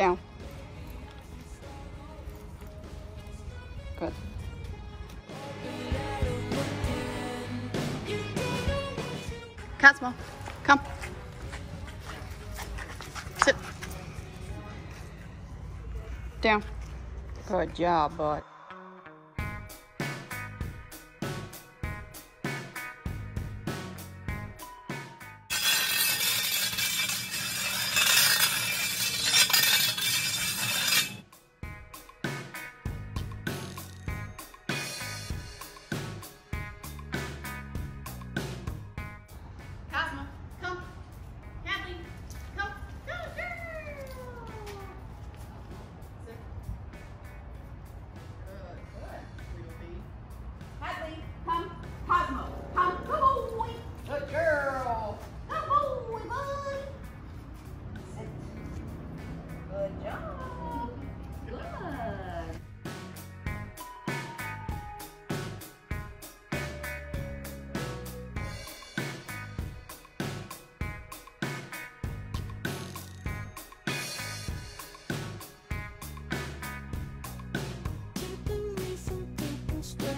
down. Good. Cosmo, come. Sit. Down. Good job, bud.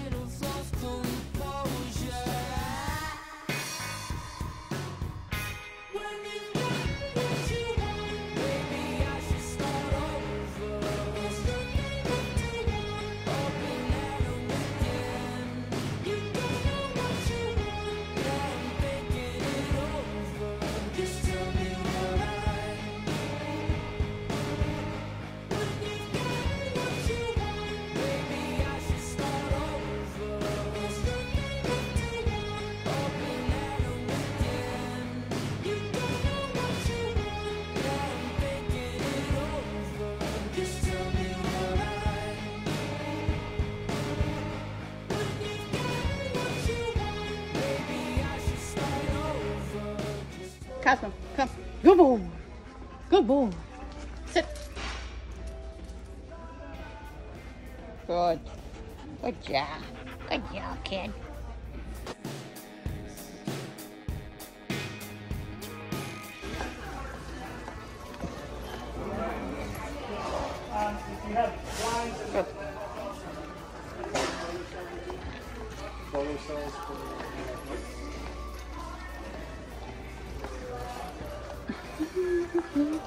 final sauce Cosmo, come. Good boy. Good boy. Sit. Good. Good job. Good job, kid. Good. For Uhum.